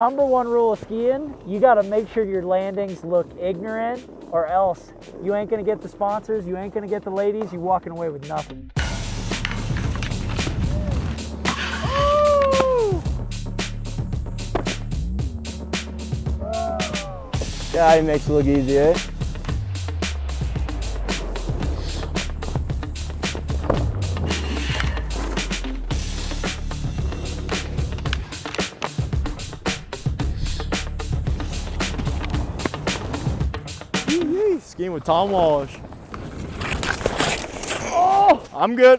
Number one rule of skiing, you got to make sure your landings look ignorant or else you ain't to get the sponsors, you ain't to get the ladies, you're walking away with nothing. Yeah, he makes it look easy, eh? Skiing with Tom Wallisch. Oh, I'm good.